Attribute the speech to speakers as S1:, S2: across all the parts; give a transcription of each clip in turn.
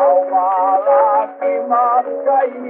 S1: Allah'a emanet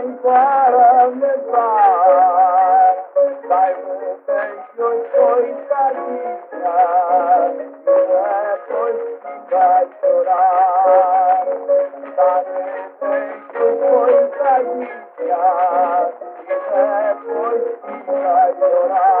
S1: sem paramentar. Vai mudando os coitadinhas, e é pois que vai chorar. Tá vai mudando os coitadinhas, é pois que vai chorar.